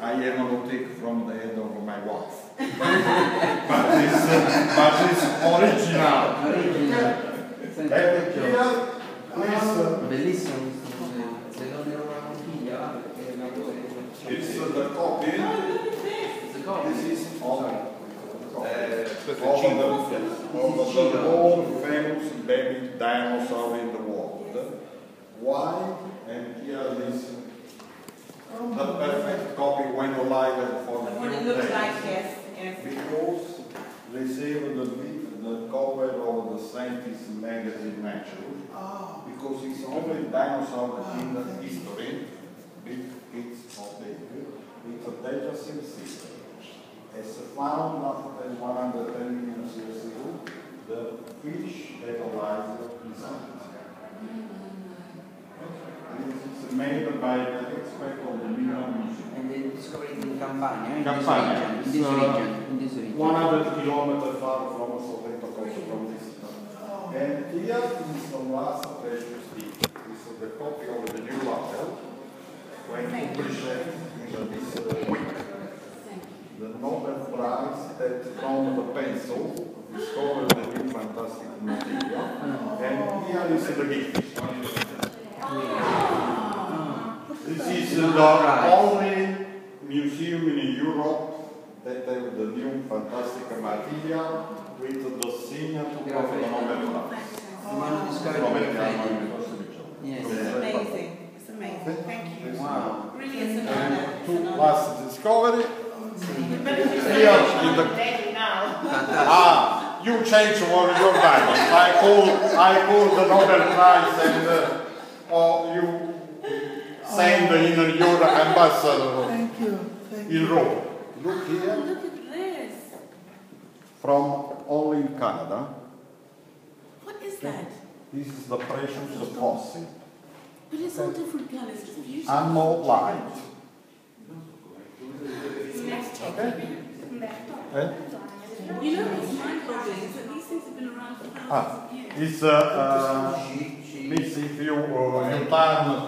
I am a take from the head of my wife. but this, uh, but this original. Original. Senti, And Gio. here, please, Bellissimo questo museo. Se lo devo una conchiglia, va, perché la cosa it's uh, the copy. This is of, uh, of the, of the world famous baby dinosaur in the world. Why? And here is the perfect copy when you live for the What it new looks day. like, yes, yes. Because receive the, the cover of the scientist magazine Nature. Oh. Because it's only dinosaur in the history. It, it's not big. It's a digestive system. It's found after 110 million years ago. The fish that alive is mm-hmm. It's made by the expert of the Milan Campania, in Campania. this region. In this region. In this region. 100 kilometers far from Sorrento from this. And here is the last precious deed. This is the copy of the new label when published in this uh, the Nobel Prize that from the pencil discovered the new fantastic material. And here is the gift. This is the only museum in Europe that have the new fantastic material with the signature of the Nobel Prize. You want to discover Nobel Prize. Yes. It's amazing. It's amazing. Thank you. Wow. Really, it's an honor. It's Two honor. last discovery. You Here in the the now. Ah, you change your your mind. I call I call the Nobel Prize and uh, or you send in your ambassador Thank you. Thank you. in Rome. Look Oh, here look at this. from only in Canada. What is that? This is the precious fossil. But it's all different colors. It's beautiful. Ammolite. Okay. Eh? You know what's mind-boggling is that these things have been around for thousands Ah, of years. it's uh, uh, this if you uh, you turn for